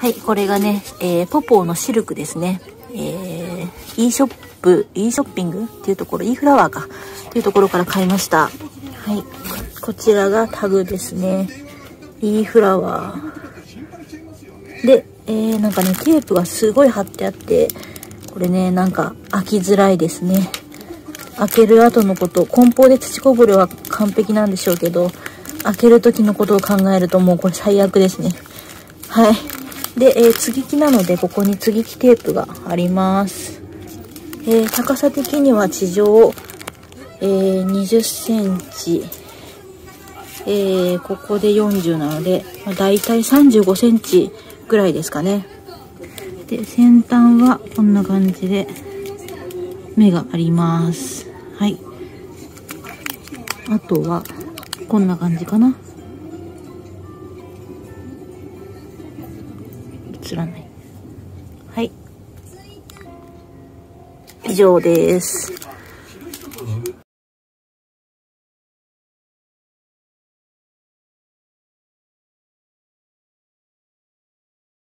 はい、これがね、えー、ポポーのシルクですね。えー、e ショップ、e ショッピングっていうところ、e フラワーか。っていうところから買いました。はい。こちらがタグですね。e フラワー。で、えー、なんかね、テープがすごい貼ってあって、これね、なんか開きづらいですね。開ける後のこと、梱包で土こぼれは完璧なんでしょうけど、開ける時のことを考えるともうこれ最悪ですね。はい。で、えー、継ぎ木なので、ここに継ぎ木テープがあります。えー、高さ的には地上、えー、20センチ、えー、ここで40なので、まあ、大体35センチぐらいですかね。で、先端はこんな感じで、目があります。はい。あとは、こんな感じかな。映らない。はい。以上です。